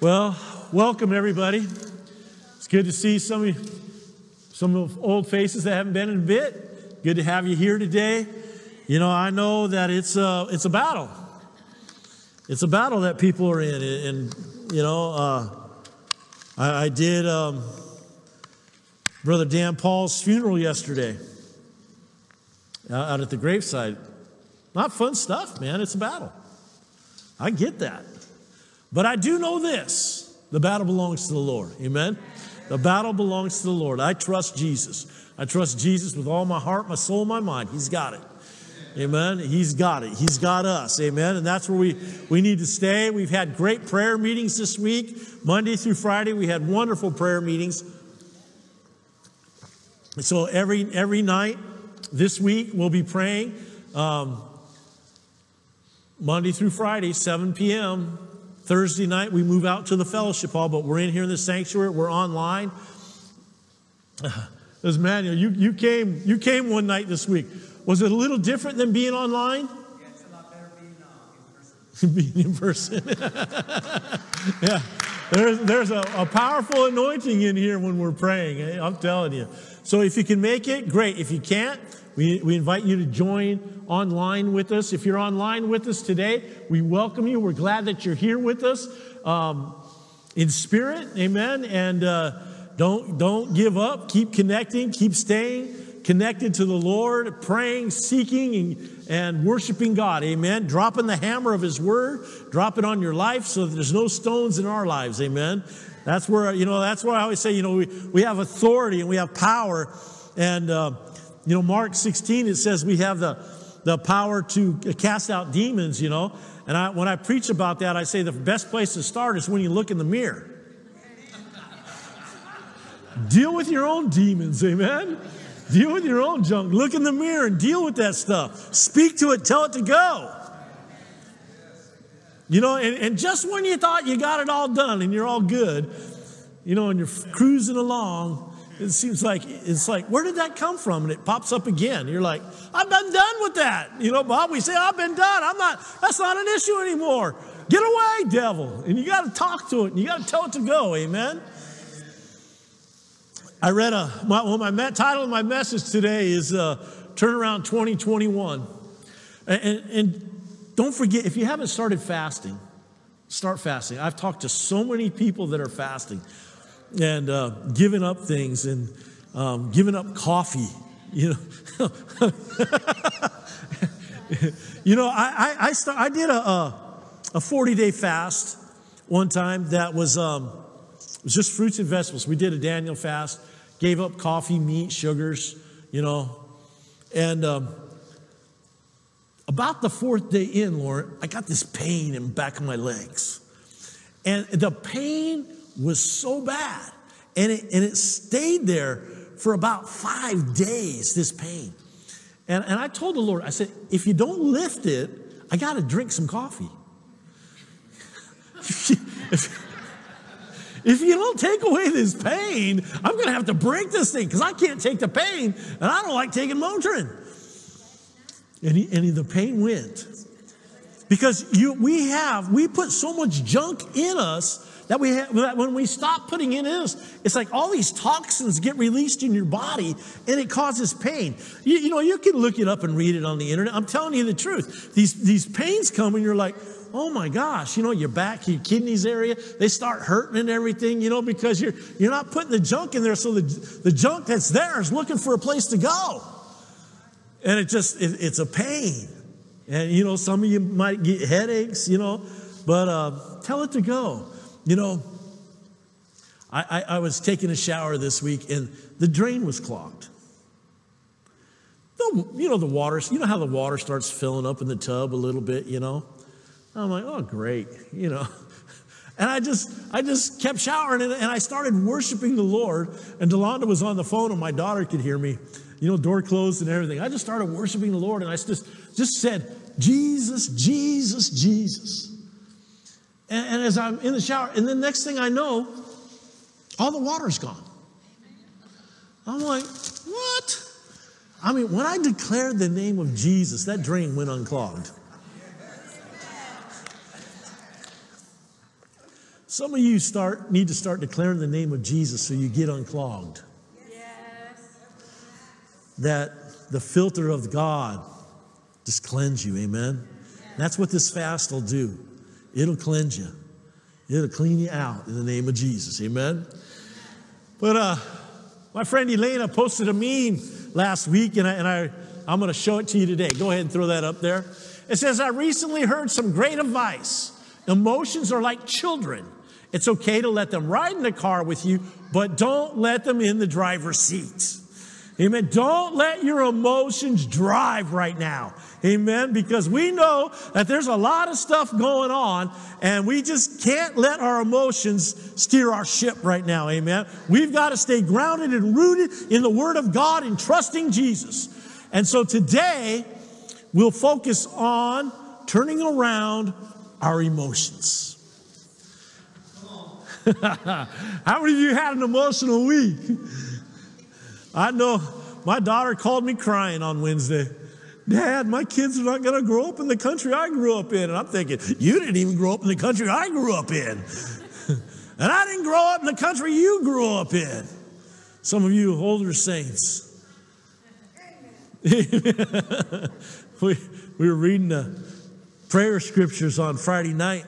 Well, welcome everybody. It's good to see some of you, some of old faces that haven't been in a bit. Good to have you here today. You know, I know that it's a, it's a battle. It's a battle that people are in, and you know, uh, I, I, did um, Brother Dan Paul's funeral yesterday out at the graveside. Not fun stuff, man. It's a battle. I get that. But I do know this the battle belongs to the Lord. Amen? The battle belongs to the Lord. I trust Jesus. I trust Jesus with all my heart, my soul, my mind. He's got it. Amen. He's got it. He's got us. Amen. And that's where we, we need to stay. We've had great prayer meetings this week. Monday through Friday, we had wonderful prayer meetings. So every, every night this week, we'll be praying um, Monday through Friday, 7 p.m. Thursday night, we move out to the fellowship hall, but we're in here in the sanctuary. We're online. As Manuel, you, you, came, you came one night this week. Was it a little different than being online? Yeah, it's a lot better being, uh, in being in person. yeah. There's, there's a, a, powerful anointing in here when we're praying. Eh? I'm telling you. So if you can make it, great. If you can't, we, we invite you to join online with us. If you're online with us today, we welcome you. We're glad that you're here with us um, in spirit. Amen. And uh, don't, don't give up. Keep connecting. Keep staying connected to the Lord, praying, seeking, and, and worshiping God. Amen. Dropping the hammer of His Word, drop it on your life so that there's no stones in our lives. Amen. That's where, you know, that's why I always say, you know, we, we have authority and we have power. And, uh, you know, Mark 16, it says we have the, the power to cast out demons, you know. And I, when I preach about that, I say the best place to start is when you look in the mirror. deal with your own demons, amen? Deal with your own junk. Look in the mirror and deal with that stuff. Speak to it, tell it to go. You know, and, and just when you thought you got it all done and you're all good, you know, and you're cruising along, it seems like it's like, where did that come from? And it pops up again. You're like, I've been done with that. You know, Bob, we say, I've been done. I'm not, that's not an issue anymore. Get away, devil. And you got to talk to it and you got to tell it to go. Amen. I read a, my, well, my title of my message today is uh, Turnaround 2021. And, and, and don't forget, if you haven't started fasting, start fasting. I've talked to so many people that are fasting and uh, giving up things and um, giving up coffee. You know, you know, I I, I, start, I did a a 40 day fast one time that was um, was just fruits and vegetables. We did a Daniel fast, gave up coffee, meat, sugars, you know, and um, about the fourth day in, Lord, I got this pain in the back of my legs, and the pain was so bad. And it, and it stayed there for about five days, this pain. And, and I told the Lord, I said, if you don't lift it, I got to drink some coffee. if, if you don't take away this pain, I'm going to have to break this thing because I can't take the pain and I don't like taking Motrin. And, he, and he, the pain went. Because you, we have, we put so much junk in us that we have, that when we stop putting it in us, it's like all these toxins get released in your body and it causes pain. You, you know, you can look it up and read it on the internet. I'm telling you the truth. These, these pains come and you're like, oh my gosh, you know, your back, your kidneys area, they start hurting and everything, you know, because you're, you're not putting the junk in there. So the, the junk that's there is looking for a place to go. And it just, it, it's a pain. And, you know, some of you might get headaches, you know, but uh, tell it to go. You know, I, I, I was taking a shower this week and the drain was clogged. The, you know, the water, you know how the water starts filling up in the tub a little bit, you know? I'm like, oh, great, you know. And I just, I just kept showering and, and I started worshiping the Lord. And Delonda was on the phone and my daughter could hear me, you know, door closed and everything. I just started worshiping the Lord and I just, just said, Jesus, Jesus, Jesus. And, and as I'm in the shower, and the next thing I know, all the water's gone. I'm like, what? I mean, when I declared the name of Jesus, that drain went unclogged. Some of you start need to start declaring the name of Jesus so you get unclogged. Yes. That the filter of God just cleanse you. Amen. That's what this fast will do. It'll cleanse you. It'll clean you out in the name of Jesus. Amen. But uh, my friend Elena posted a meme last week, and I, and I I'm going to show it to you today. Go ahead and throw that up there. It says, I recently heard some great advice. Emotions are like children. It's okay to let them ride in the car with you, but don't let them in the driver's seat. Amen. Don't let your emotions drive right now. Amen. Because we know that there's a lot of stuff going on and we just can't let our emotions steer our ship right now. Amen. We've got to stay grounded and rooted in the Word of God and trusting Jesus. And so today we'll focus on turning around our emotions. How many of you had an emotional week? I know my daughter called me crying on Wednesday. Dad, my kids are not going to grow up in the country I grew up in. And I'm thinking, you didn't even grow up in the country I grew up in. and I didn't grow up in the country you grew up in. Some of you older saints. we, we were reading the prayer scriptures on Friday night,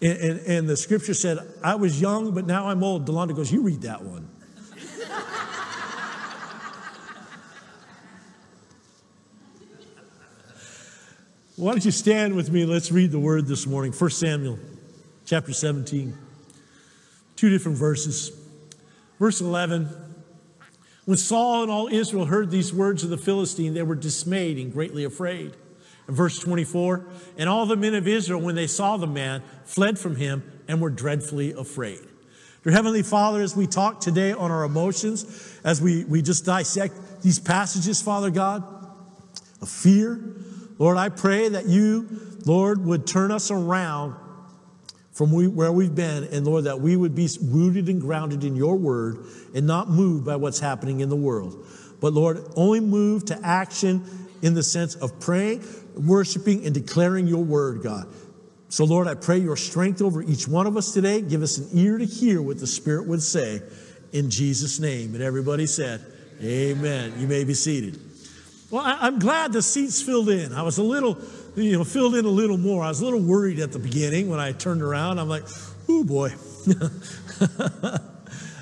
and, and, and the scripture said, I was young, but now I'm old. Delonda goes, You read that one. Why don't you stand with me? Let's read the word this morning. 1 Samuel chapter 17. Two different verses. Verse 11. When Saul and all Israel heard these words of the Philistine, they were dismayed and greatly afraid. And verse 24. And all the men of Israel, when they saw the man, fled from him and were dreadfully afraid. Dear Heavenly Father, as we talk today on our emotions, as we, we just dissect these passages, Father God, of fear, Lord, I pray that you, Lord, would turn us around from we, where we've been, and Lord, that we would be rooted and grounded in your word and not moved by what's happening in the world. But Lord, only move to action in the sense of praying, worshiping, and declaring your word, God. So, Lord, I pray your strength over each one of us today. Give us an ear to hear what the Spirit would say in Jesus' name. And everybody said, Amen. You may be seated. Well, I, am glad the seats filled in. I was a little, you know, filled in a little more. I was a little worried at the beginning when I turned around. I'm like, oh boy.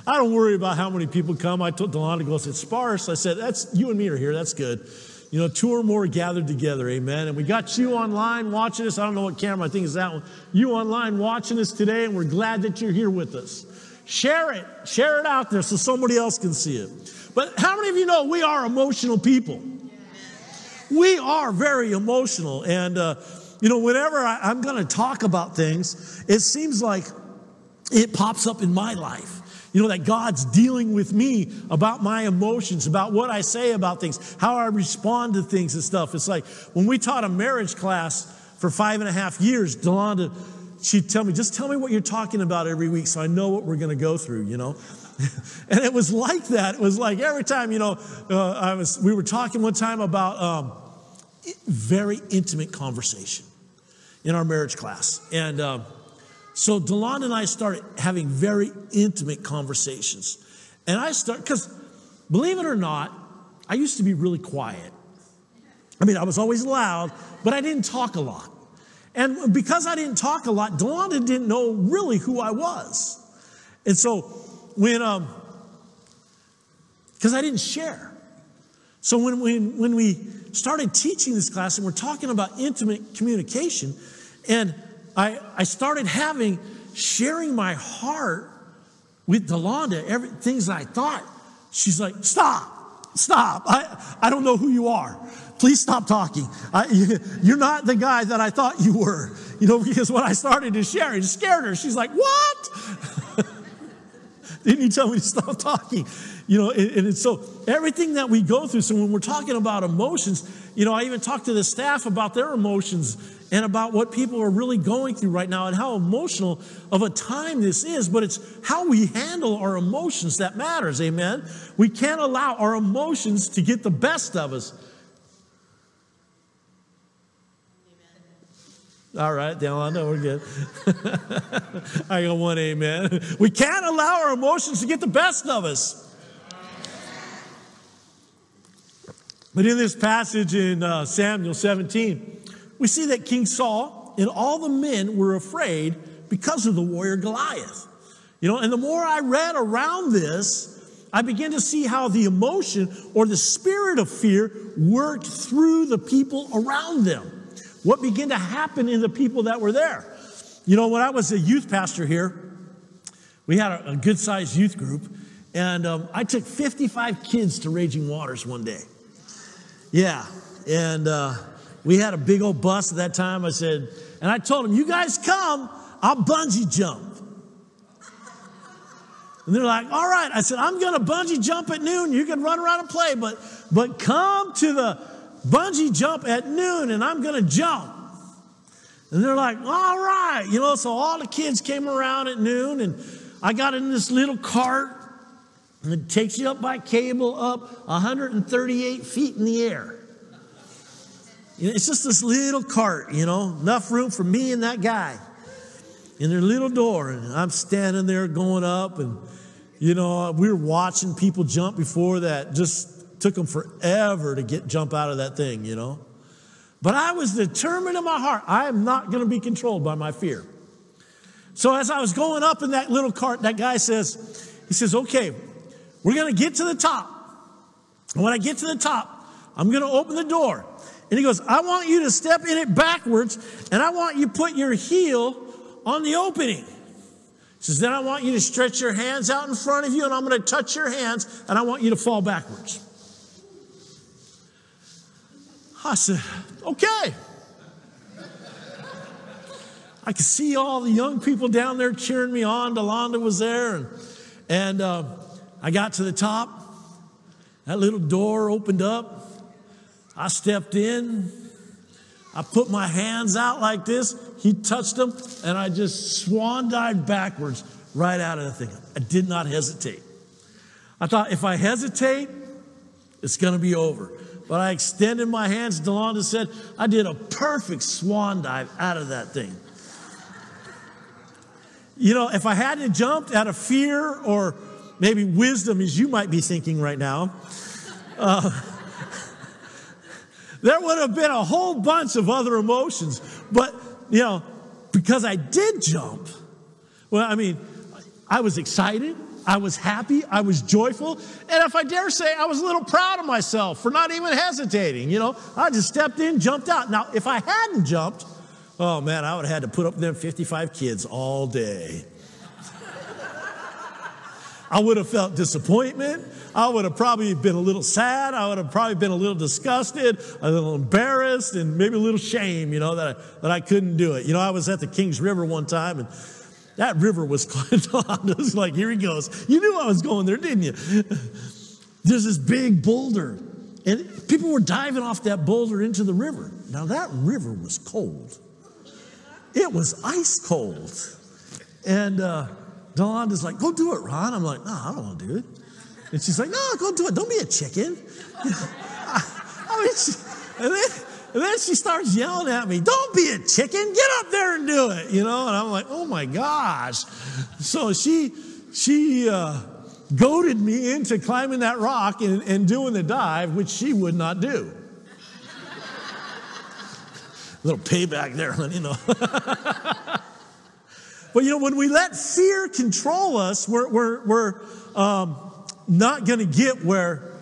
I don't worry about how many people come. I told Delon to go, it's sparse. I said, that's you and me are here. That's good. You know, two or more gathered together. Amen. And we got you online watching us. I don't know what camera I think is that one. You online watching us today, and we're glad that you're here with us. Share it. Share it out there so somebody else can see it. But how many of you know we are emotional people? We are very emotional. And, uh, you know, whenever I, am going to talk about things, it seems like it pops up in my life. You know, that God's dealing with me about my emotions, about what I say about things, how I respond to things and stuff. It's like when we taught a marriage class for five and a half years, Delonda, she'd tell me, just tell me what you're talking about every week so I know what we're going to go through, you know? and it was like that. It was like every time, you know, uh, I was, we were talking one time about um, very intimate conversation in our marriage class. And uh, so Delon and I started having very intimate conversations. And I start, because believe it or not, I used to be really quiet. I mean, I was always loud, but I didn't talk a lot. And because I didn't talk a lot, Delonda didn't know really who I was. And so when, um, because I didn't share. So when, when, when we started teaching this class and we're talking about intimate communication, and I, I started having, sharing my heart with Delonda, every, things I thought, she's like, stop, stop. I, I don't know who you are. Please stop talking. I, you're not the guy that I thought you were. You know, because when I started to share, it scared her. She's like, what? Didn't you tell me to stop talking? You know, and, and so everything that we go through, so when we're talking about emotions, you know, I even talked to the staff about their emotions and about what people are really going through right now and how emotional of a time this is, but it's how we handle our emotions that matters, amen? We can't allow our emotions to get the best of us. All right, Delano, we're good. I got one amen. We can't allow our emotions to get the best of us. But in this passage in uh, Samuel 17, we see that King Saul and all the men were afraid because of the warrior Goliath. You know, and the more I read around this, I began to see how the emotion or the spirit of fear worked through the people around them. What began to happen in the people that were there. You know, when I was a youth pastor here, we had a, a good sized youth group, and um, I took 55 kids to Raging Waters one day. Yeah. And uh, we had a big old bus at that time. I said, and I told them, you guys come, I'll bungee jump. And they're like, all right. I said, I'm going to bungee jump at noon. You can run around and play, but, but come to the bungee jump at noon and I'm going to jump. And they're like, all right. You know, so all the kids came around at noon and I got in this little cart and it takes you up by cable up 138 feet in the air. It's just this little cart, you know, enough room for me and that guy in their little door. And I'm standing there going up, and, you know, we were watching people jump before that. Just took them forever to get jump out of that thing, you know. But I was determined in my heart, I am not going to be controlled by my fear. So as I was going up in that little cart, that guy says, he says, okay, we're going to get to the top. And when I get to the top, I'm going to open the door. And he goes, I want you to step in it backwards, and I want you to put your heel on the opening. He says, Then I want you to stretch your hands out in front of you, and I'm going to touch your hands, and I want you to fall backwards. I said, Okay. I could see all the young people down there cheering me on. Delonda was there, and, and uh, I got to the top. That little door opened up. I stepped in. I put my hands out like this. He touched them, and I just swan dived backwards right out of the thing. I did not hesitate. I thought if I hesitate, it's going to be over. But I extended my hands. Delonda said, I did a perfect swan dive out of that thing. You know, if I hadn't jumped out of fear or maybe wisdom, as you might be thinking right now, uh, there would have been a whole bunch of other emotions. But, you know, because I did jump, well, I mean, I was excited. I was happy. I was joyful. And if I dare say, I was a little proud of myself for not even hesitating. You know, I just stepped in, jumped out. Now, if I hadn't jumped, oh man, I would have had to put up them 55 kids all day. I would have felt disappointment. I would have probably been a little sad. I would have probably been a little disgusted, a little embarrassed, and maybe a little shame, you know, that I, that I couldn't do it. You know, I was at the Kings River one time and that river was was like, here he goes. You knew I was going there, didn't you? There's this big boulder, and people were diving off that boulder into the river. Now, that river was cold. It was ice cold. And uh, Delonda's like, go do it, Ron. I'm like, no, I don't want to do it. And she's like, no, go do it. Don't be a chicken. I mean, she, and, then, and then she starts yelling at me, don't be a chicken. Get up there and do it. You know, and I'm like, oh my gosh. So she, she, uh, goaded me into climbing that rock and, and doing the dive, which she would not do. Little payback there, you know. but you know, when we let fear control us, we're, we're, we're um, not going to get where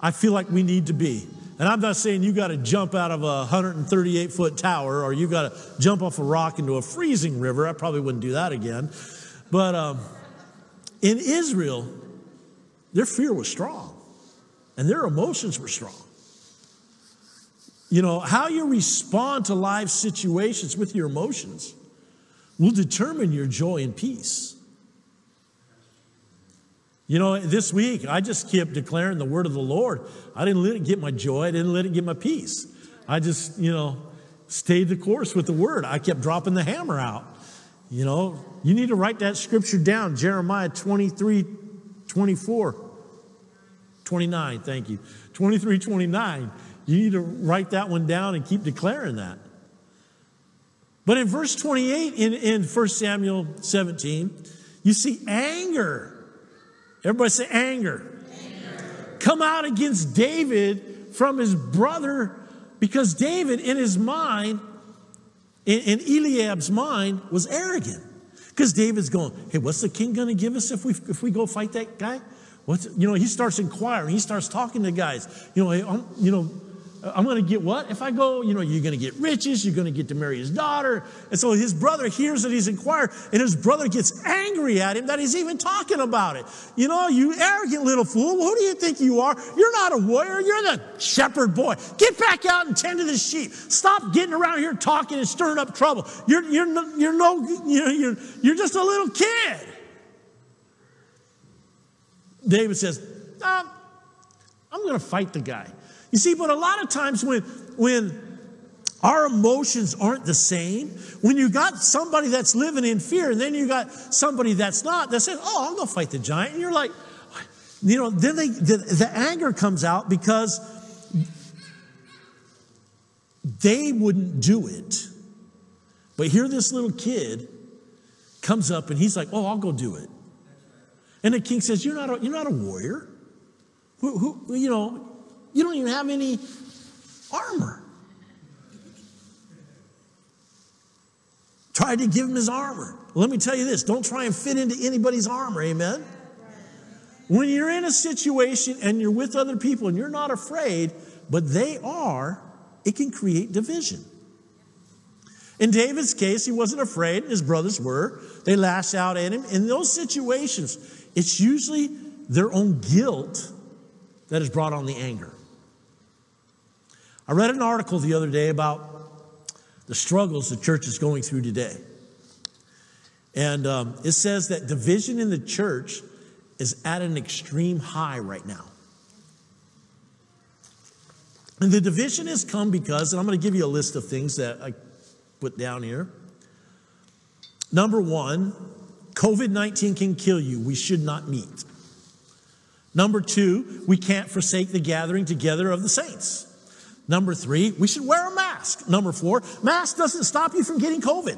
I feel like we need to be. And I'm not saying you got to jump out of a 138 foot tower or you got to jump off a rock into a freezing river. I probably wouldn't do that again. But um, in Israel, their fear was strong and their emotions were strong. You know, how you respond to life situations with your emotions will determine your joy and peace. You know, this week I just kept declaring the word of the Lord. I didn't let it get my joy, I didn't let it get my peace. I just, you know, stayed the course with the word. I kept dropping the hammer out. You know, you need to write that scripture down Jeremiah 23 24. 29, thank you. 23 29. You need to write that one down and keep declaring that. But in verse 28 in, in 1 Samuel 17, you see anger. Everybody say anger. anger. Come out against David from his brother because David, in his mind, in, in Eliab's mind, was arrogant. Because David's going, hey, what's the king going to give us if we, if we go fight that guy? What's, you know, he starts inquiring. He starts talking to guys. You know, hey, I'm, you know, I'm going to get what? If I go, you know, you're going to get riches, you're going to get to marry his daughter. And so his brother hears that he's inquired, and his brother gets angry at him that he's even talking about it. You know, you arrogant little fool, who do you think you are? You're not a warrior, you're the shepherd boy. Get back out and tend to the sheep. Stop getting around here talking and stirring up trouble. You're, you're, you're, no, you know, you're, you're just a little kid. David says, uh, I'm going to fight the guy. You see, but a lot of times when, when our emotions aren't the same, when you got somebody that's living in fear and then you got somebody that's not, that says, oh, I'm going to fight the giant. And you're like, you know, then they, the, the anger comes out because they wouldn't do it. But here this little kid comes up and he's like, oh, I'll go do it. And the king says, you're not a, you're not a warrior. Who, who, you know, you don't even have any armor. Tried to give him his armor. Let me tell you this don't try and fit into anybody's armor, amen? When you're in a situation and you're with other people and you're not afraid, but they are, it can create division. In David's case, he wasn't afraid, his brothers were. They lashed out at him. In those situations, it's usually their own guilt that has brought on the anger. I read an article the other day about the struggles the church is going through today. And um, it says that division in the church is at an extreme high right now. And the division has come because, and I'm going to give you a list of things that I put down here. Number one, COVID 19 can kill you. We should not meet. Number two, we can't forsake the gathering together of the saints. Number three, we should wear a mask. Number four, mask doesn't stop you from getting COVID.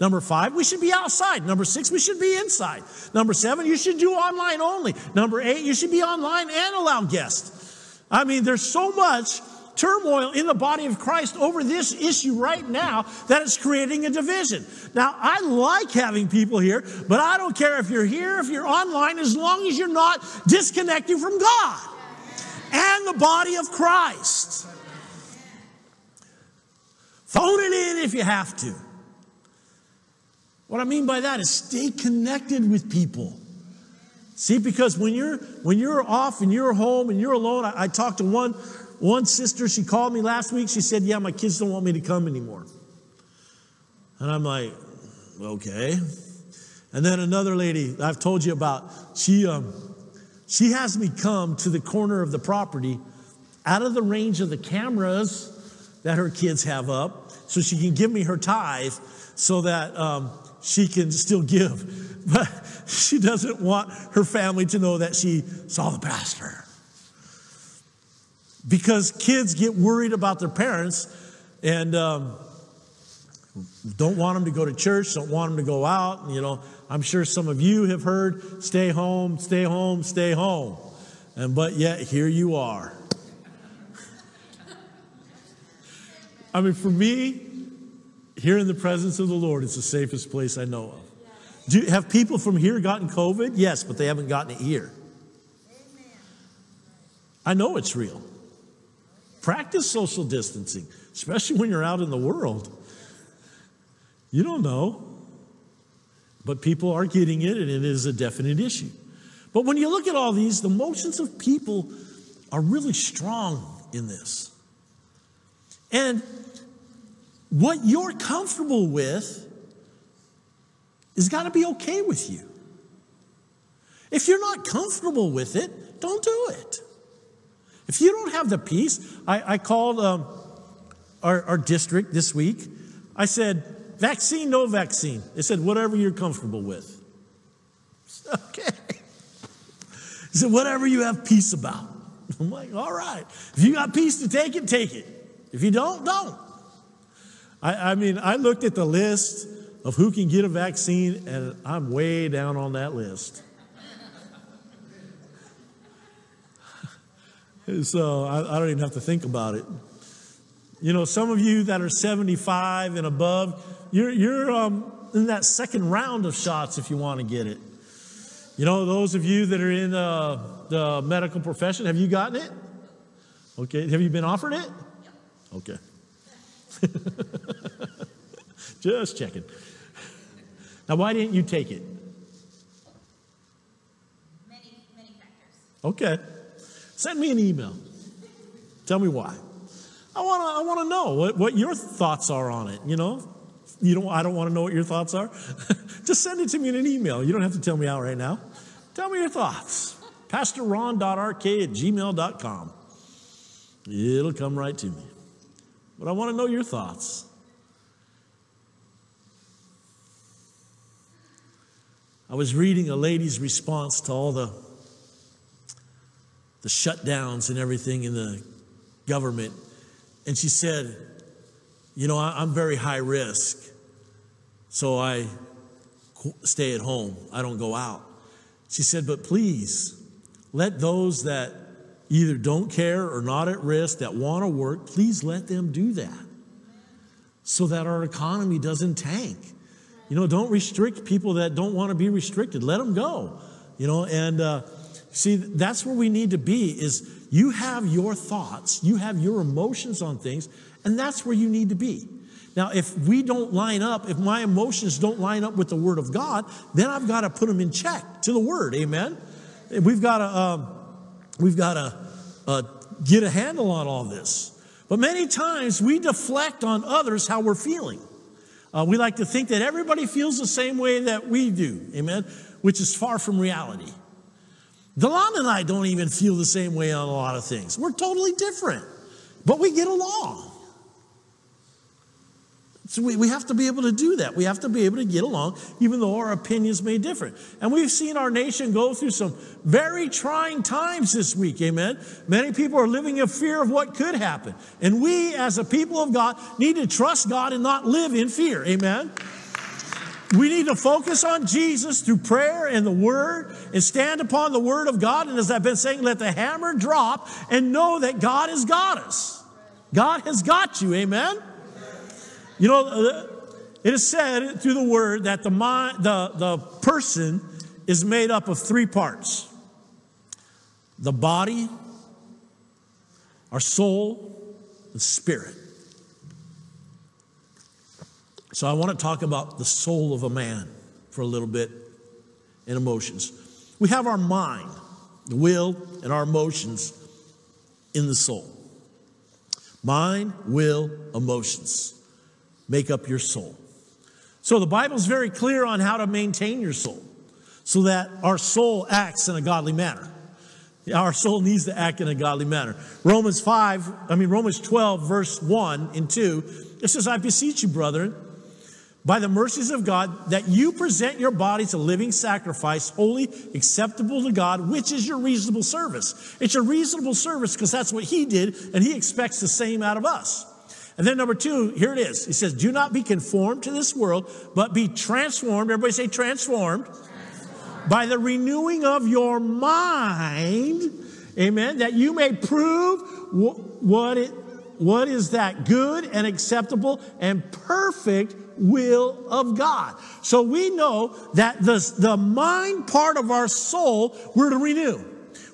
Number five, we should be outside. Number six, we should be inside. Number seven, you should do online only. Number eight, you should be online and allow guests. I mean, there's so much turmoil in the body of Christ over this issue right now that it's creating a division. Now, I like having people here, but I don't care if you're here, if you're online, as long as you're not disconnecting from God and the body of Christ. Phone it in if you have to. What I mean by that is stay connected with people. See, because when you're when you're off and you're home and you're alone, I, I talked to one one sister. She called me last week. She said, "Yeah, my kids don't want me to come anymore." And I'm like, "Okay." And then another lady I've told you about. She um, she has me come to the corner of the property out of the range of the cameras that her kids have up so she can give me her tithe so that um, she can still give. But she doesn't want her family to know that she saw the pastor. Because kids get worried about their parents and um, don't want them to go to church, don't want them to go out. You know, I'm sure some of you have heard, stay home, stay home, stay home. And but yet here you are. I mean, for me, here in the presence of the Lord, it's the safest place I know of. Do you, have people from here gotten COVID? Yes, but they haven't gotten it here. I know it's real. Practice social distancing, especially when you're out in the world. You don't know. But people are getting it, and it is a definite issue. But when you look at all these, the motions of people are really strong in this. And what you're comfortable with is got to be okay with you. If you're not comfortable with it, don't do it. If you don't have the peace, I, I called um, our, our district this week. I said, vaccine, no vaccine. They said, whatever you're comfortable with. Okay. He said, whatever you have peace about. I'm like, all right. If you got peace to take it, take it. If you don't, don't. I, I mean, I looked at the list of who can get a vaccine, and I'm way down on that list. so I, I don't even have to think about it. You know, some of you that are 75 and above, you're, you're um, in that second round of shots if you want to get it. You know, those of you that are in uh, the medical profession, have you gotten it? Okay. Have you been offered it? Okay. Just checking. Now, why didn't you take it? Many, many factors. Okay. Send me an email. Tell me why. I want to I want to know what, what your thoughts are on it, you know? You don't I don't want to know what your thoughts are. Just send it to me in an email. You don't have to tell me out right now. Tell me your thoughts. PastorRon.rk at gmail.com. It'll come right to me. But I want to know your thoughts. I was reading a lady's response to all the the shutdowns and everything in the government. And she said, You know, I'm very high risk, so I stay at home. I don't go out. She said, But please, let those that either don't care or not at risk, that want to work, please let them do that so that our economy doesn't tank. You know, don't restrict people that don't want to be restricted. Let them go. You know, and uh, see, that's where we need to be. Is you have your thoughts, you have your emotions on things, and that's where you need to be. Now, if we don't line up, if my emotions don't line up with the Word of God, then I've got to put them in check to the Word. Amen. We've got to, um, we've got to uh, get a handle on all this. But many times we deflect on others how we're feeling. Uh, we like to think that everybody feels the same way that we do, amen, which is far from reality. Delon and I don't even feel the same way on a lot of things. We're totally different, but we get along. So we, we have to be able to do that. We have to be able to get along, even though our opinions may differ. And we've seen our nation go through some very trying times this week, amen? Many people are living in fear of what could happen. And we, as a people of God, need to trust God and not live in fear, amen? We need to focus on Jesus through prayer and the Word and stand upon the Word of God. And as I've been saying, let the hammer drop and know that God has got us. God has got you, amen? You know, uh, it is said through the word that the, mind, the, the person is made up of three parts the body, our soul, the spirit. So I want to talk about the soul of a man for a little bit and emotions. We have our mind, the will, and our emotions in the soul. Mind, will, emotions make up your soul. So the Bible's very clear on how to maintain your soul so that our soul acts in a godly manner. Our soul needs to act in a godly manner. Romans 5, I mean, Romans 12, verse 1 and 2, it says, I beseech you, brethren, by the mercies of God, that you present your bodies a living sacrifice, holy, acceptable to God, which is your reasonable service. It's your reasonable service because that's what He did, and He expects the same out of us. And then number two, here it is. He says, Do not be conformed to this world, but be transformed. Everybody say transformed. transformed. By the renewing of your mind, amen, that you may prove what it what is that good and acceptable and perfect will of God. So we know that the, the mind part of our soul we're to renew.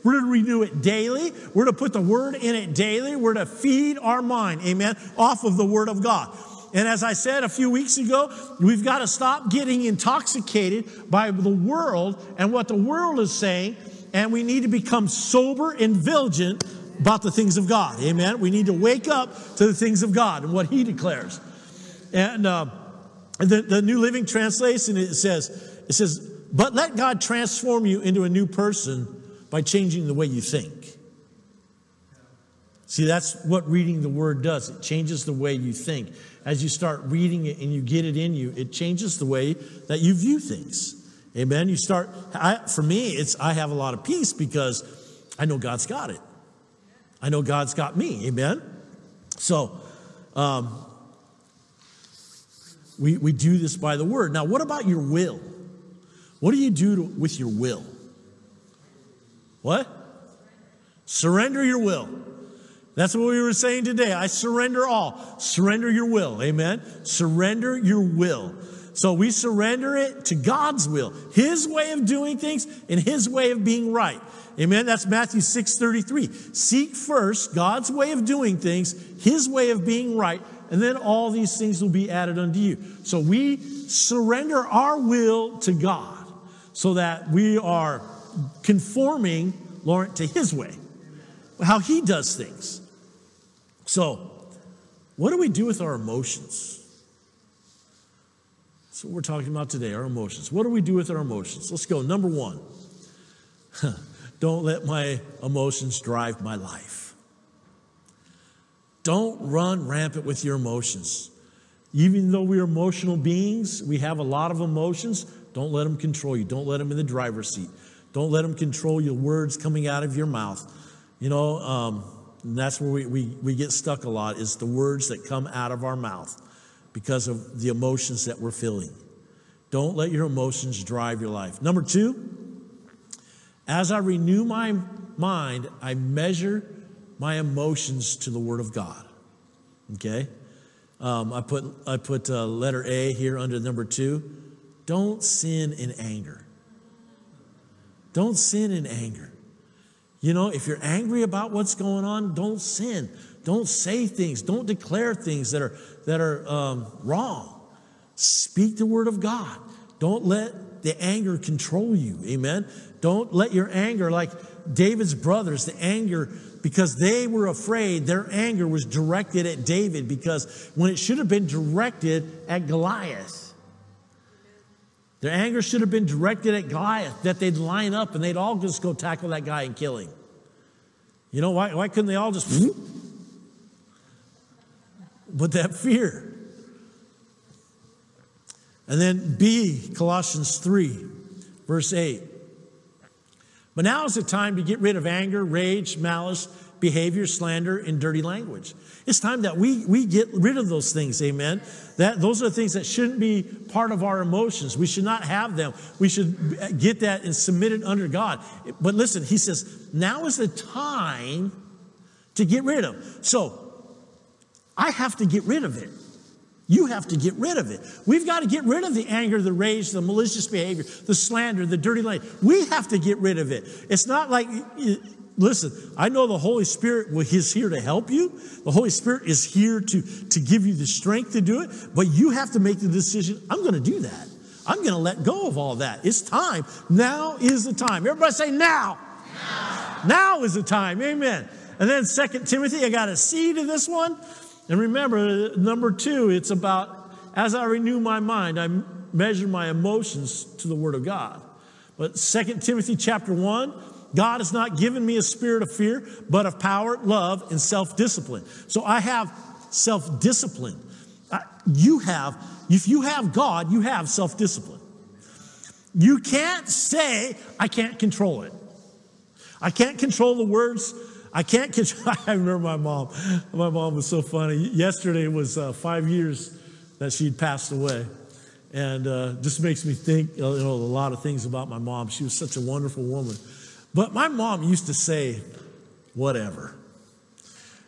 We're to renew it daily. We're to put the word in it daily. We're to feed our mind, amen, off of the word of God. And as I said a few weeks ago, we've got to stop getting intoxicated by the world and what the world is saying. And we need to become sober and vigilant about the things of God. Amen. We need to wake up to the things of God and what He declares. And uh, the, the New Living Translation it says, it says, but let God transform you into a new person by changing the way you think. See, that's what reading the word does. It changes the way you think. As you start reading it and you get it in you, it changes the way that you view things. Amen. You start, I, for me, it's, I have a lot of peace because I know God's got it. I know God's got me. Amen. So, um, we, we do this by the word. Now, what about your will? What do you do to, with your will? What? Surrender your will. That's what we were saying today. I surrender all. Surrender your will. Amen. Surrender your will. So we surrender it to God's will, His way of doing things and His way of being right. Amen. That's Matthew 6 33. Seek first God's way of doing things, His way of being right, and then all these things will be added unto you. So we surrender our will to God so that we are conforming, Laurent to His way, how He does things. So, what do we do with our emotions? That's what we're talking about today, our emotions. What do we do with our emotions? Let's go. Number one, don't let my emotions drive my life. Don't run rampant with your emotions. Even though we're emotional beings, we have a lot of emotions. Don't let them control you. Don't let them in the driver's seat. Don't let them control your words coming out of your mouth. You know, um, that's where we, we, we get stuck a lot is the words that come out of our mouth because of the emotions that we're feeling. Don't let your emotions drive your life. Number two, as I renew my mind, I measure my emotions to the Word of God. Okay? Um, I put, I put uh, letter A here under number two. Don't sin in anger. Don't sin in anger. You know, if you're angry about what's going on, don't sin. Don't say things. Don't declare things that are, that are um, wrong. Speak the word of God. Don't let the anger control you. Amen. Don't let your anger, like David's brothers, the anger, because they were afraid, their anger was directed at David because when it should have been directed at Goliath. Their anger should have been directed at Goliath, that they'd line up and they'd all just go tackle that guy and kill him. You know, why, why couldn't they all just. But that fear. And then B, Colossians 3, verse 8. But now is the time to get rid of anger, rage, malice, behavior, slander, and dirty language. It's time that we, we get rid of those things, amen. That, those are the things that shouldn't be part of our emotions. We should not have them. We should get that and submit it under God. But listen, he says, now is the time to get rid of. So I have to get rid of it. You have to get rid of it. We've got to get rid of the anger, the rage, the malicious behavior, the slander, the dirty language. We have to get rid of it. It's not like, listen, I know the Holy Spirit is here to help you. The Holy Spirit is here to, to give you the strength to do it, but you have to make the decision I'm going to do that. I'm going to let go of all that. It's time. Now is the time. Everybody say now. Now, now is the time. Amen. And then Second Timothy, I got a C to this one. And remember, number two, it's about as I renew my mind, I measure my emotions to the Word of God. But Second Timothy chapter 1, God has not given me a spirit of fear, but of power, love, and self discipline. So I have self discipline. You have, if you have God, you have self discipline. You can't say, I can't control it. I can't control the words I can't control. I remember my mom. My mom was so funny. Yesterday was uh, five years that she'd passed away. And uh, just makes me think you know, a lot of things about my mom. She was such a wonderful woman. But my mom used to say, whatever.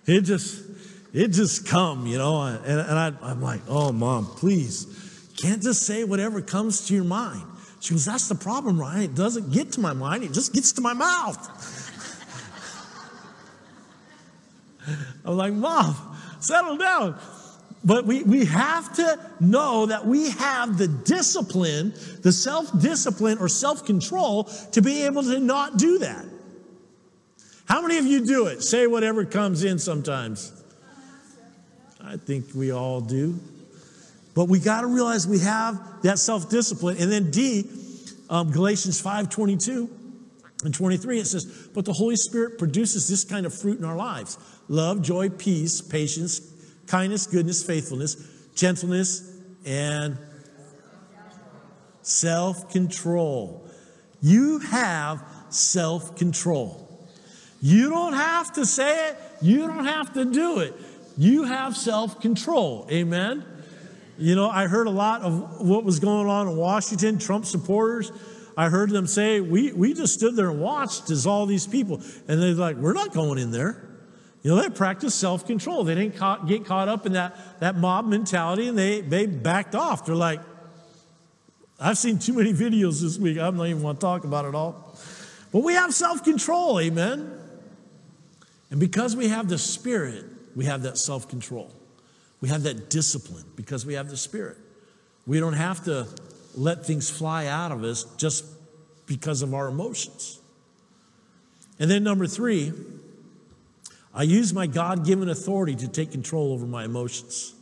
It just, it just come, you know. And, and I, I'm like, oh, mom, please. can't just say whatever comes to your mind. She goes, that's the problem, Ryan. It doesn't get to my mind. It just gets to my mouth. I'm like, Mom, settle down. But we, we have to know that we have the discipline, the self discipline or self control to be able to not do that. How many of you do it? Say whatever comes in sometimes. I think we all do. But we got to realize we have that self discipline. And then D, um, Galatians 5 22 and 23, it says, But the Holy Spirit produces this kind of fruit in our lives love, joy, peace, patience, kindness, goodness, faithfulness, gentleness, and self control. You have self control. You don't have to say it, you don't have to do it. You have self control. Amen? You know, I heard a lot of what was going on in Washington, Trump supporters. I heard them say, we, we just stood there and watched as all these people, and they're like, we're not going in there. You know, they practice self control. They didn't ca- get caught up in that, that mob mentality and they, they backed off. They're like, I've seen too many videos this week. I don't even want to talk about it all. But we have self control, amen. And because we have the Spirit, we have that self control. We have that discipline because we have the Spirit. We don't have to let things fly out of us just because of our emotions. And then, number three, I use my God given authority to take control over my emotions.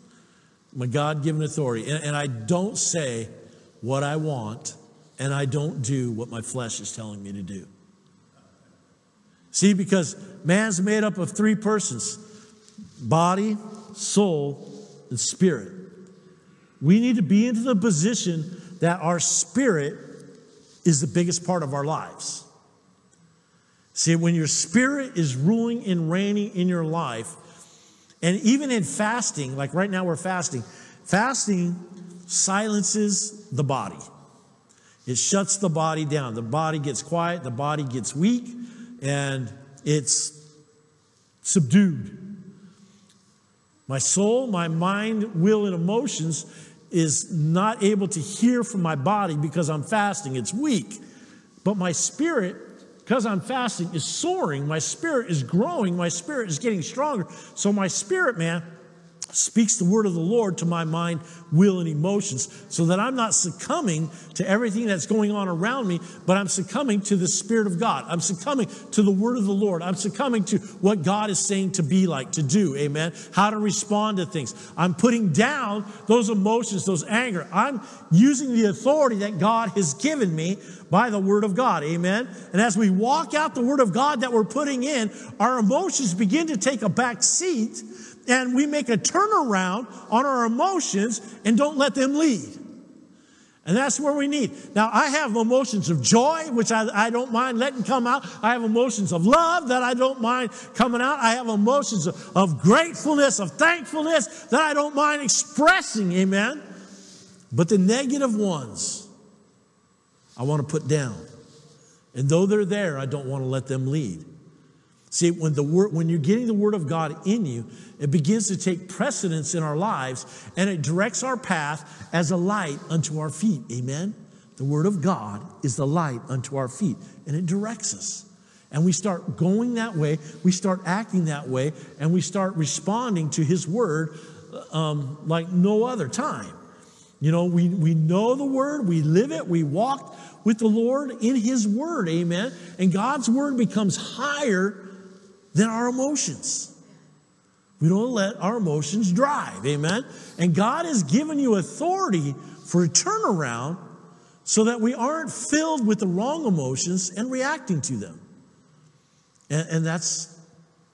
My God given authority. And, and, I don't say what I want, and I don't do what my flesh is telling me to do. See, because man's made up of three persons body, soul, and spirit. We need to be into the position that our spirit is the biggest part of our lives. See, when your spirit is ruling and reigning in your life, and even in fasting, like right now we're fasting, fasting silences the body. It shuts the body down. The body gets quiet, the body gets weak, and it's subdued. My soul, my mind, will, and emotions is not able to hear from my body because I'm fasting. It's weak. But my spirit, because I'm fasting, is soaring. My spirit is growing. My spirit is getting stronger. So my spirit, man, speaks the word of the Lord to my mind, will, and emotions so that I'm not succumbing to everything that's going on around me, but I'm succumbing to the Spirit of God. I'm succumbing to the word of the Lord. I'm succumbing to what God is saying to be like, to do. Amen. How to respond to things. I'm putting down those emotions, those anger. I'm using the authority that God has given me by the word of God. Amen. And as we walk out the word of God that we're putting in, our emotions begin to take a back seat and we make a turnaround on our emotions and don't let them lead. And that's where we need. Now, I have emotions of joy, which I, I, don't mind letting come out. I have emotions of love that I don't mind coming out. I have emotions of, of gratefulness, of thankfulness that I don't mind expressing. Amen. But the negative ones, I want to put down. And though they're there, I don't want to let them lead. See, when, the word, when you're getting the Word of God in you, it begins to take precedence in our lives and it directs our path as a light unto our feet. Amen? The Word of God is the light unto our feet and it directs us. And we start going that way, we start acting that way, and we start responding to His Word um, like no other time. You know, we, we know the Word, we live it, we walk with the Lord in His Word. Amen? And God's Word becomes higher than our emotions. We don't let our emotions drive. Amen. And God has given you authority for a turnaround so that we aren't filled with the wrong emotions and reacting to them. And, and that's,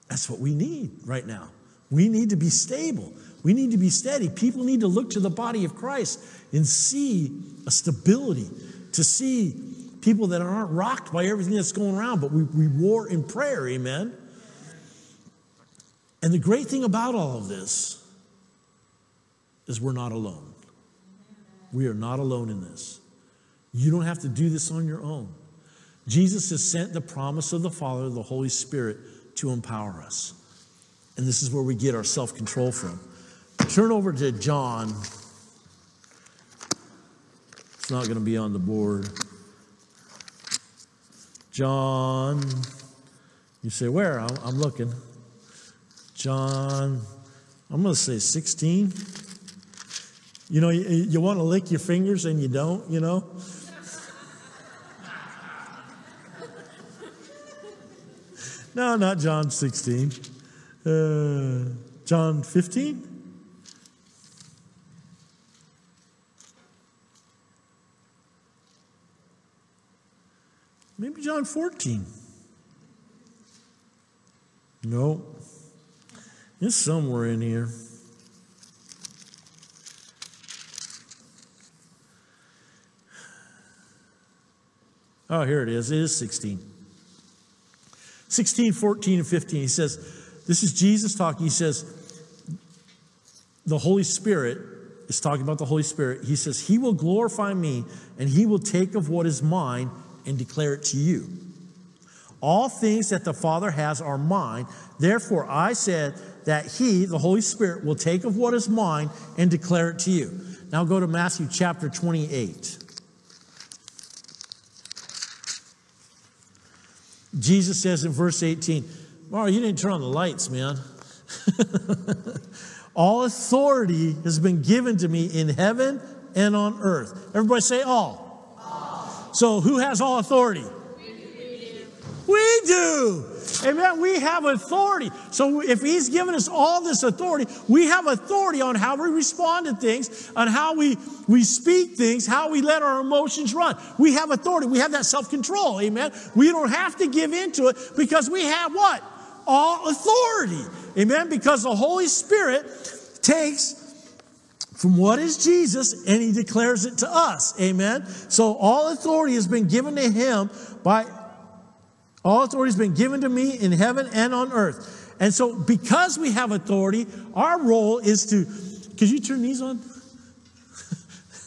that's what we need right now. We need to be stable. We need to be steady. People need to look to the body of Christ and see a stability, to see people that aren't rocked by everything that's going around, but we, we war in prayer. Amen. And the great thing about all of this is we're not alone. We are not alone in this. You don't have to do this on your own. Jesus has sent the promise of the Father, the Holy Spirit, to empower us. And this is where we get our self control from. Turn over to John. It's not going to be on the board. John. You say, Where? I'm looking. John, I'm going to say 16. You know, you, you want to lick your fingers and you don't, you know? no, not John 16. Uh, John 15? Maybe John 14. No. It's somewhere in here. Oh, here it is. It is 16. 16, 14, and 15. He says, This is Jesus talking. He says, The Holy Spirit is talking about the Holy Spirit. He says, He will glorify me, and He will take of what is mine and declare it to you. All things that the Father has are mine. Therefore, I said that He, the Holy Spirit, will take of what is mine and declare it to you. Now go to Matthew chapter 28. Jesus says in verse 18, Mario, you didn't turn on the lights, man. all authority has been given to me in heaven and on earth. Everybody say all. all. So, who has all authority? We do. Amen. We have authority. So if he's given us all this authority, we have authority on how we respond to things, on how we, we speak things, how we let our emotions run. We have authority. We have that self-control. Amen. We don't have to give into it because we have what? All authority. Amen. Because the Holy Spirit takes from what is Jesus and he declares it to us. Amen. So all authority has been given to him by all authority has been given to me in heaven and on earth. And so, because we have authority, our role is to. Could you turn these on?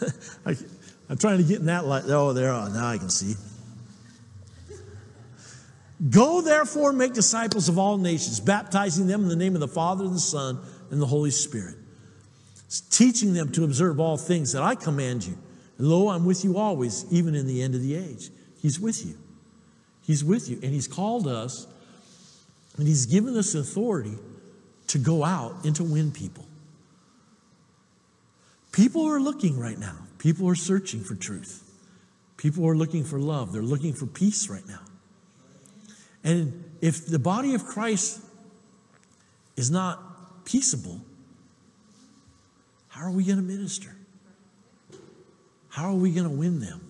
I, am trying to get in that light. Oh, there. Oh, now I can see. Go therefore and make disciples of all nations, baptizing them in the name of the Father, and the Son, and the Holy Spirit, teaching them to observe all things that I command you. And lo, I'm with you always, even in the end of the age. He's with you. He's with you. And He's called us and He's given us authority to go out and to win people. People are looking right now, people are searching for truth. People are looking for love, they're looking for peace right now. And if the body of Christ is not peaceable, how are we going to minister? How are we going to win them?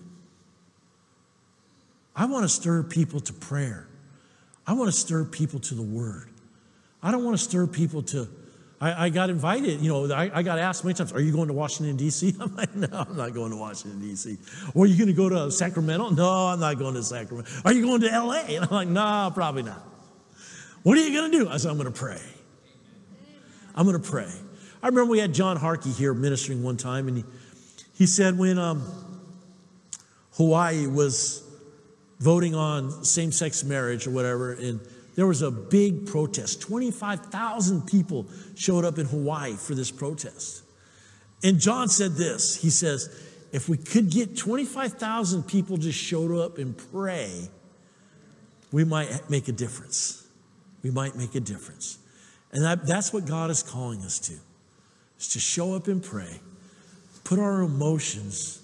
I want to stir people to prayer. I want to stir people to the word. I don't want to stir people to, I, I got invited, you know, I, I, got asked many times, are you going to Washington, D.C.? I'm like, no, I'm not going to Washington, D.C. Or are you going to go to Sacramento? No, I'm not going to Sacramento. Are you going to L.A.? And I'm like, no, probably not. What are you going to do? I said, I'm going to pray. I'm going to pray. I remember we had John Harkey here ministering one time, and he, he said when um, Hawaii was voting on same sex marriage or whatever. And there was a big protest. 25,000 people showed up in Hawaii for this protest. And John said this He says, if we could get 25,000 people just showed up and pray, we might make a difference. We might make a difference. And that, that's what God is calling us to, is to show up and pray, put our emotions,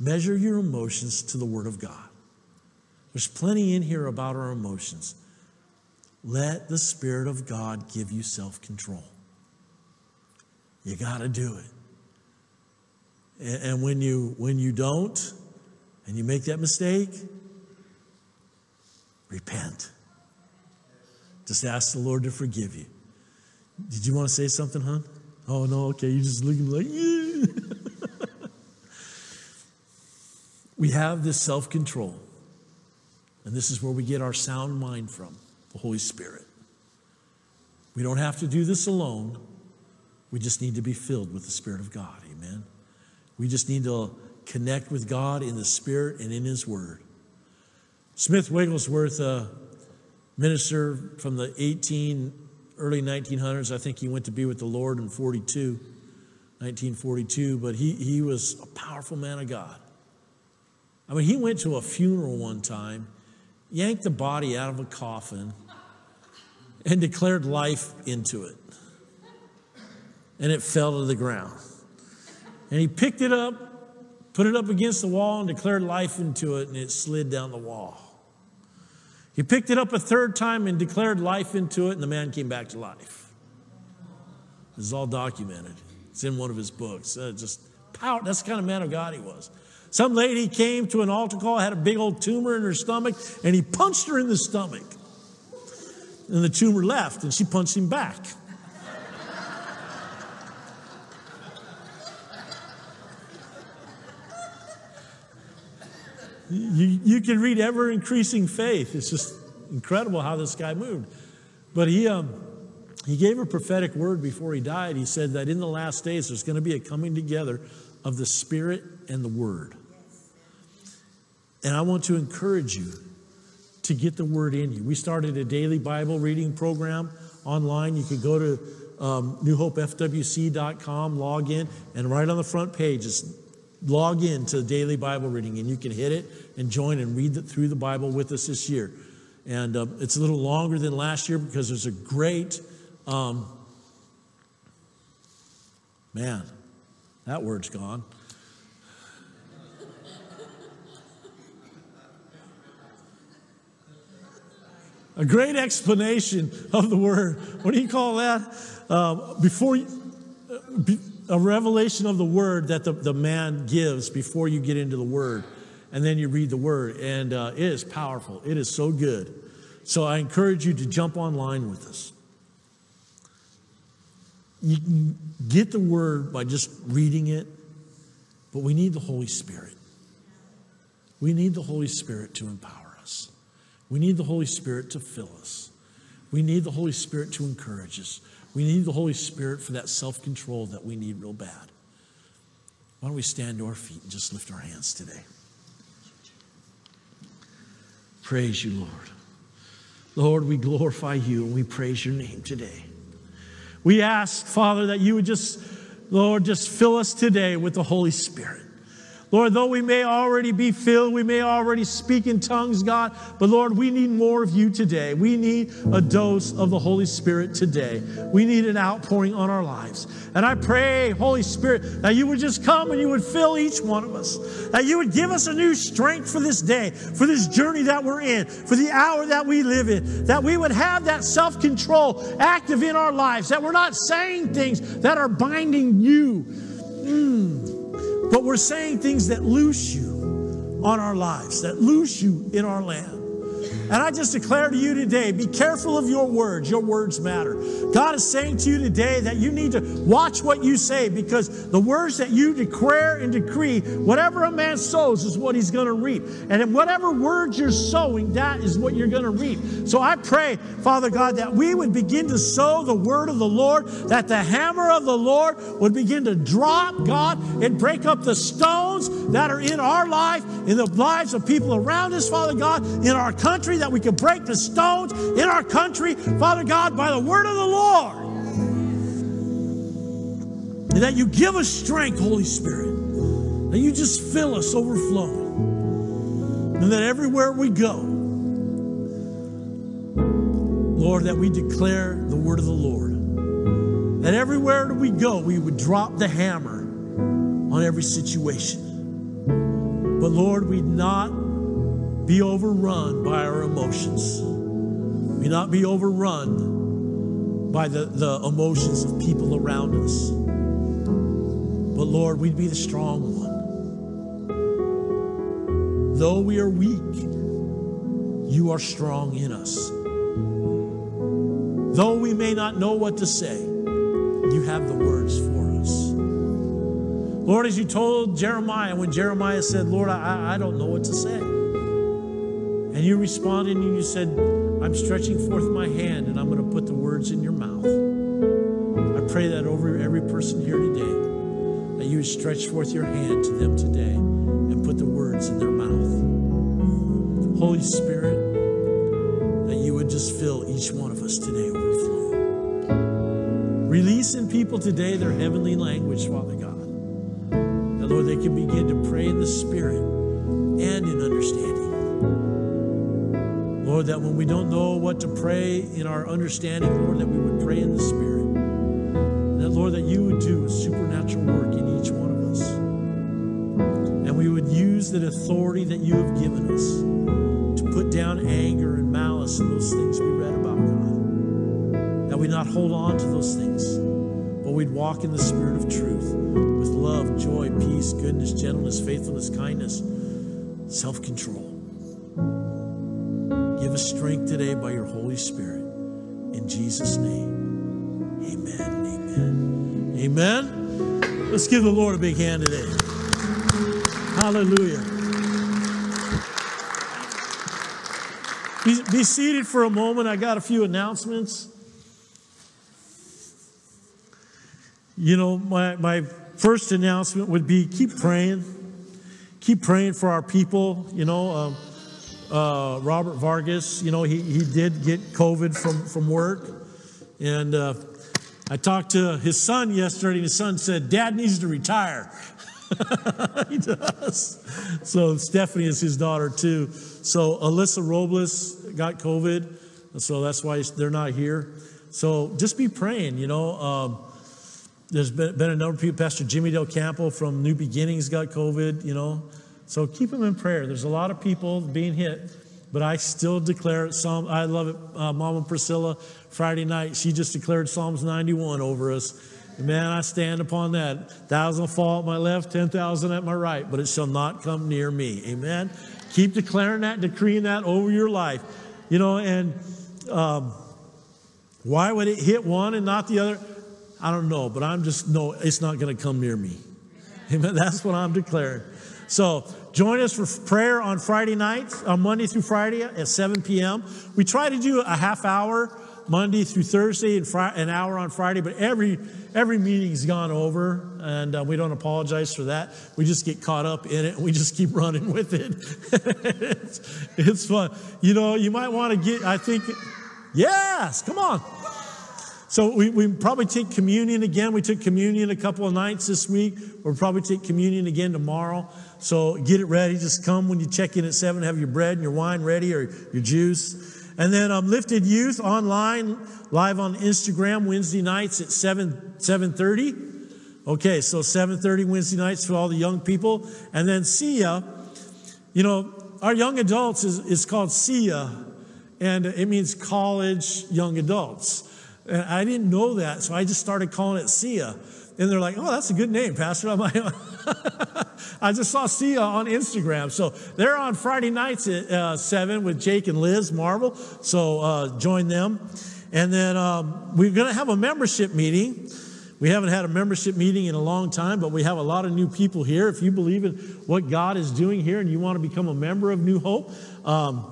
measure your emotions to the Word of God. There's plenty in here about our emotions. Let the Spirit of God give you self control. You got to do it. And when you, when you don't, and you make that mistake, repent. Just ask the Lord to forgive you. Did you want to say something, hon? Oh, no, okay. You just looking like, yeah. we have this self control. And this is where we get our sound mind from the Holy Spirit. We don't have to do this alone. We just need to be filled with the Spirit of God. Amen. We just need to connect with God in the Spirit and in His Word. Smith Wigglesworth, a minister from the 18, early 1900s, I think he went to be with the Lord in 42, 1942, but he, he was a powerful man of God. I mean, he went to a funeral one time yanked the body out of a coffin and declared life into it. And it fell to the ground. And he picked it up, put it up against the wall, and declared life into it, and it slid down the wall. He picked it up a third time and declared life into it, and the man came back to life. This is all documented. It's in one of his books. Uh, just power. That's the kind of man of God he was. Some lady came to an altar call, had a big old tumor in her stomach, and he punched her in the stomach. And the tumor left, and she punched him back. you, you can read ever increasing faith. It's just incredible how this guy moved. But he, um, he gave a prophetic word before he died. He said that in the last days there's going to be a coming together of the Spirit and the Word. And I want to encourage you to get the Word in you. We started a daily Bible reading program online. You can go to um, newhopefwc.com, log in, and right on the front page, it's log in to daily Bible reading, and you can hit it and join and read the, through the Bible with us this year. And um, it's a little longer than last year because there's a great, um, man, that word's gone. A great explanation of the word. What do you call that? Uh, before you, a revelation of the word that the, the man gives before you get into the word. And then you read the word. And uh, it is powerful. It is so good. So I encourage you to jump online with us. You can get the word by just reading it, but we need the Holy Spirit. We need the Holy Spirit to empower. We need the Holy Spirit to fill us. We need the Holy Spirit to encourage us. We need the Holy Spirit for that self control that we need real bad. Why don't we stand to our feet and just lift our hands today? Praise you, Lord. Lord, we glorify you and we praise your name today. We ask, Father, that you would just, Lord, just fill us today with the Holy Spirit. Lord, though we may already be filled, we may already speak in tongues, God, but Lord, we need more of you today. We need a dose of the Holy Spirit today. We need an outpouring on our lives. And I pray, Holy Spirit, that you would just come and you would fill each one of us, that you would give us a new strength for this day, for this journey that we're in, for the hour that we live in, that we would have that self control active in our lives, that we're not saying things that are binding you. Mm but we're saying things that loose you on our lives, that loose you in our land. And I just declare to you today be careful of your words. Your words matter. God is saying to you today that you need to watch what you say because the words that you declare and decree, whatever a man sows is what he's going to reap. And in whatever words you're sowing, that is what you're going to reap. So I pray, Father God, that we would begin to sow the word of the Lord, that the hammer of the Lord would begin to drop, God, and break up the stones that are in our life, in the lives of people around us, Father God, in our country country, that we can break the stones in our country, Father God, by the word of the Lord. And that you give us strength, Holy Spirit. That you just fill us overflowing. And that everywhere we go, Lord, that we declare the word of the Lord. That everywhere we go, we would drop the hammer on every situation. But Lord, we'd not be overrun by our emotions. We not be overrun by the, the emotions of people around us. But Lord, we'd be the strong one. Though we are weak, you are strong in us. Though we may not know what to say, you have the words for us. Lord, as you told Jeremiah when Jeremiah said, Lord, I, I don't know what to say. And you responded and you said, I'm stretching forth my hand and I'm going to put the words in your mouth. I pray that over every person here today, that you would stretch forth your hand to them today and put the words in their mouth. Holy Spirit, that you would just fill each one of us today overflowing. Release in people today their heavenly language, Father God. That, Lord, they can begin to pray in the Spirit Lord, that when we don't know what to pray in our understanding, Lord, that we would pray in the Spirit. And that, Lord, that you would do a supernatural work in each one of us. And we would use that authority that you have given us to put down anger and malice and those things we read about, God. That we not hold on to those things, but we'd walk in the spirit of truth with love, joy, peace, goodness, gentleness, faithfulness, kindness, self control. Give us strength today by your Holy Spirit. In Jesus' name, amen amen. Amen. Let's give the Lord a big hand today. Hallelujah. Be, be seated for a moment. I got a few announcements. You know, my, my first announcement would be keep praying. Keep praying for our people. You know, um, uh, Robert Vargas, you know, he, he did get COVID from, from work. And uh, I talked to his son yesterday, and his son said, Dad needs to retire. he does. So Stephanie is his daughter too. So Alyssa Robles got COVID, so that's why they're not here. So just be praying, you know. Um, there's been, been a number of people. Pastor Jimmy Del Campo from New Beginnings got COVID, you know. So keep them in prayer. There's a lot of people being hit, but I still declare Psalm. I love it. Uh, Mama Priscilla, Friday night, she just declared Psalms 91 over us. Man, I stand upon that. Thousand fall at my left, 10,000 at my right, but it shall not come near me. Amen. Keep declaring that, decreeing that over your life. You know, and um, why would it hit one and not the other? I don't know, but I'm just, no, it's not going to come near me. Amen. That's what I'm declaring. So join us for prayer on Friday nights, on Monday through Friday at 7 p.m. We try to do a half hour Monday through Thursday and an hour on Friday, but every every meeting's gone over, and uh, we don't apologize for that. We just get caught up in it, and we just keep running with it. it's, it's fun. You know, you might want to get. I think, yes, come on. So we, we probably take communion again. We took communion a couple of nights this week. We'll probably take communion again tomorrow. So get it ready. Just come when you check in at seven. Have your bread and your wine ready, or your juice. And then um, Lifted Youth online, live on Instagram Wednesday nights at 7, 7.30. Okay, so 7.30 Wednesday nights for all the young people. And then SIA, you know, our young adults is, is called SIA, and it means college young adults. And I didn't know that, so I just started calling it SIA. And they're like, oh, that's a good name, Pastor. I'm like, I just saw Sia on Instagram. So they're on Friday nights at uh, 7 with Jake and Liz Marvel. So uh, join them. And then um, we're going to have a membership meeting. We haven't had a membership meeting in a long time, but we have a lot of new people here. If you believe in what God is doing here and you want to become a member of New Hope, um,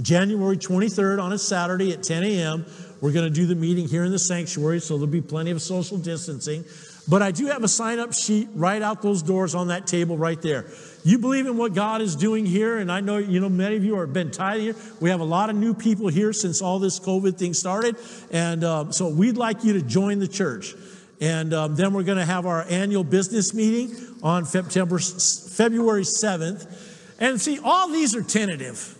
January 23rd on a Saturday at 10 a.m., we're going to do the meeting here in the sanctuary, so there'll be plenty of social distancing. But I do have a sign up sheet right out those doors on that table right there. You believe in what God is doing here, and I know you know many of you have been tithing here. We have a lot of new people here since all this COVID thing started, and um, so we'd like you to join the church. And um, then we're going to have our annual business meeting on September, February 7th. And see, all these are tentative.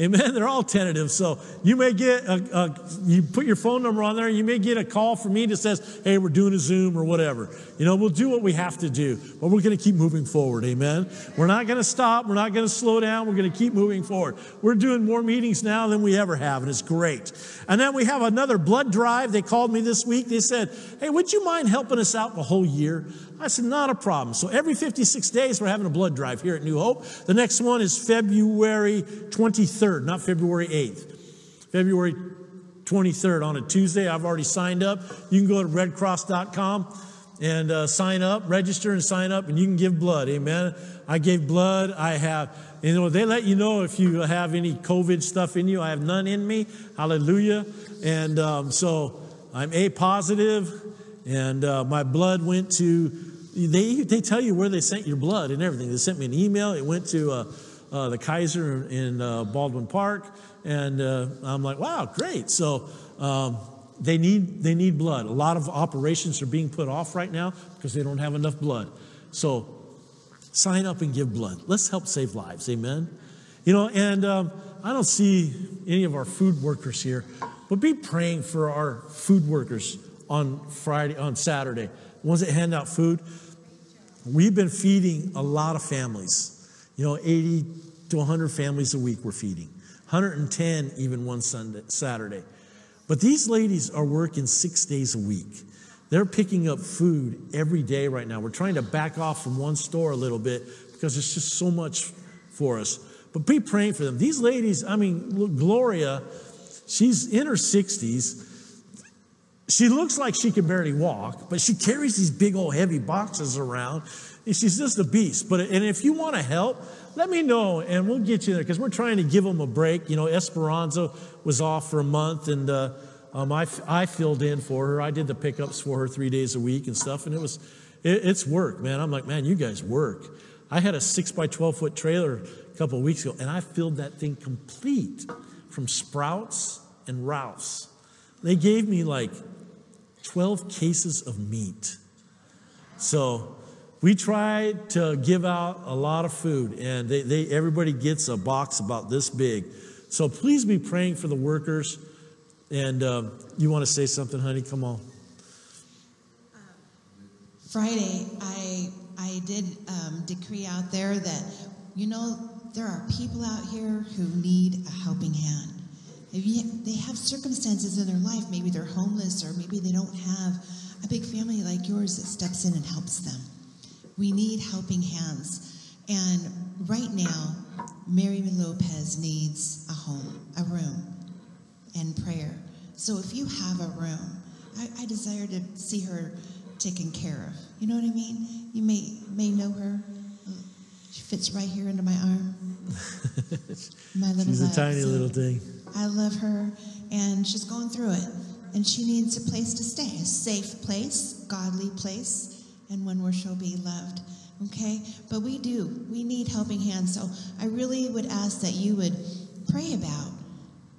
Amen. They're all tentative. So you may get a, a, you put your phone number on there. You may get a call from me that says, "Hey, we're doing a Zoom or whatever." You know, we'll do what we have to do, but we're going to keep moving forward. Amen. We're not going to stop. We're not going to slow down. We're going to keep moving forward. We're doing more meetings now than we ever have, and it's great. And then we have another blood drive. They called me this week. They said, "Hey, would you mind helping us out the whole year?" I said, not a problem. So every 56 days, we're having a blood drive here at New Hope. The next one is February 23rd, not February 8th. February 23rd on a Tuesday. I've already signed up. You can go to redcross.com and uh, sign up, register and sign up, and you can give blood. Amen. I gave blood. I have, you know, they let you know if you have any COVID stuff in you. I have none in me. Hallelujah. And um, so I'm A positive, and uh, my blood went to they, they tell you where they sent your blood and everything. They sent me an email. It went to uh, uh, the Kaiser in uh, Baldwin Park. And uh, I'm like, wow, great. So um, they, need, they need blood. A lot of operations are being put off right now because they don't have enough blood. So sign up and give blood. Let's help save lives. Amen. You know, and um, I don't see any of our food workers here, but be praying for our food workers on Friday, on Saturday, ones that hand out food. We've been feeding a lot of families. You know, 80 to 100 families a week we're feeding, 110 even one Sunday, Saturday. But these ladies are working six days a week. They're picking up food every day right now. We're trying to back off from one store a little bit because it's just so much for us. But be praying for them. These ladies, I mean, Gloria, she's in her 60s. She looks like she can barely walk, but she carries these big old heavy boxes around. She's just a beast. But and if you want to help, let me know and we'll get you there because we're trying to give them a break. You know, Esperanza was off for a month and uh, Um, I, I filled in for her. I did the pickups for her three days a week and stuff, and it was, it, it's work, man. I'm like, man, you guys work. I had a six by 12 foot trailer a couple of weeks ago, and I filled that thing complete from Sprouts and Ralph's. They gave me like 12 cases of meat. So we try to give out a lot of food, and they, they, everybody gets a box about this big. So please be praying for the workers. And um, you want to say something, honey? Come on. Friday, I I did um, decree out there that you know there are people out here who need a helping hand. If you, they have circumstances in their life, maybe they're homeless or maybe they don't have a big family like yours that steps in and helps them. We need helping hands. And right now, Mary Lopez needs a home, a room, and prayer. So if you have a room, I, I desire to see her taken care of. You know what I mean? You may may know her. She fits right here under my arm. My little She's a tiny little thing. I love her, and she's going through it. And she needs a place to stay, a safe place, godly place, and one where she'll be loved. Okay? But we do. We need helping hands. So I really would ask that you would pray about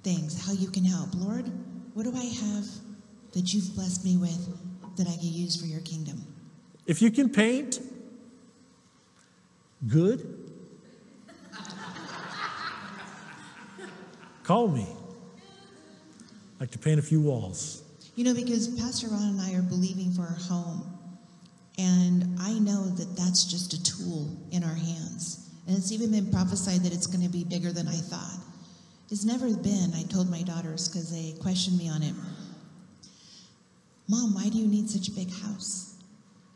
things, how you can help. Lord, what do I have that you've blessed me with that I can use for your kingdom? If you can paint, good. Call me. I'd like to paint a few walls. You know, because Pastor Ron and I are believing for our home. And I know that that's just a tool in our hands. And it's even been prophesied that it's going to be bigger than I thought. It's never been, I told my daughters because they questioned me on it. Mom, why do you need such a big house?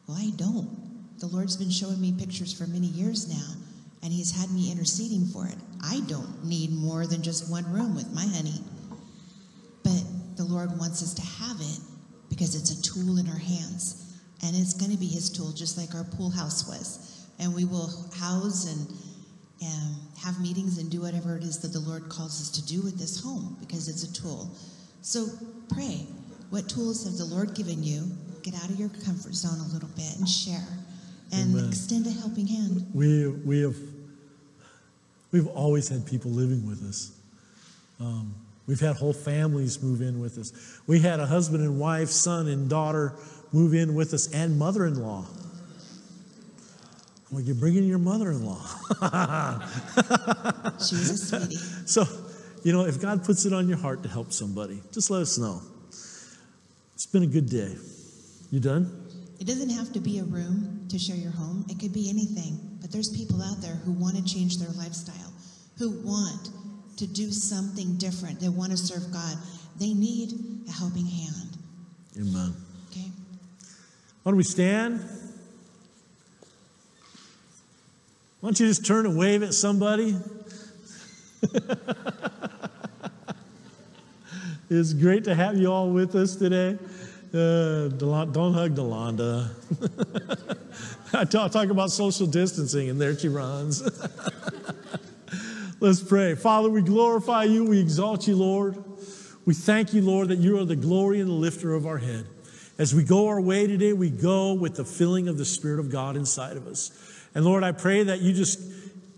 Well, I don't. The Lord's been showing me pictures for many years now, and He's had me interceding for it. I don't need more than just one room with my honey. But the Lord wants us to have it because it's a tool in our hands. And it's going to be His tool, just like our pool house was. And we will house and, and have meetings and do whatever it is that the Lord calls us to do with this home because it's a tool. So pray. What tools has the Lord given you? Get out of your comfort zone a little bit and share and Amen. extend a helping hand. We, we have, we've always had people living with us. Um, we've had whole families move in with us. We had a husband and wife, son and daughter move in with us, and mother in law. Well, you're bringing your mother in law. She was a sweetie. So, you know, if God puts it on your heart to help somebody, just let us know. It's been a good day. You done? It doesn't have to be a room to share your home. It could be anything. But there's people out there who want to change their lifestyle, who want to do something different. They want to serve God. They need a helping hand. Amen. Why don't we stand? Why don't you just turn and wave at somebody? it's great to have you all with us today. Uh, don't hug Delonda. I talk, talk about social distancing, and there she runs. Let's pray. Father, we glorify you. We exalt you, Lord. We thank you, Lord, that you are the glory and the lifter of our head. As we go our way today, we go with the filling of the Spirit of God inside of us. And Lord, I pray that you just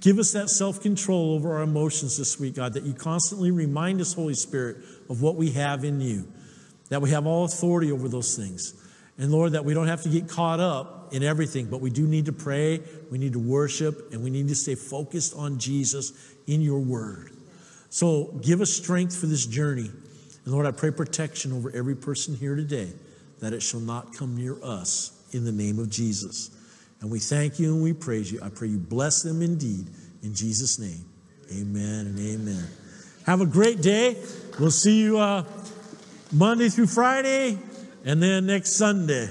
give us that self control over our emotions this week, God, that you constantly remind us, Holy Spirit, of what we have in you, that we have all authority over those things. And Lord, that we don't have to get caught up in everything, but we do need to pray, we need to worship, and we need to stay focused on Jesus in your word. So give us strength for this journey. And Lord, I pray protection over every person here today, that it shall not come near us in the name of Jesus. And we thank you and we praise you. I pray you bless them indeed. In Jesus' name, amen and amen. Have a great day. We'll see you uh, Monday through Friday and then next Sunday.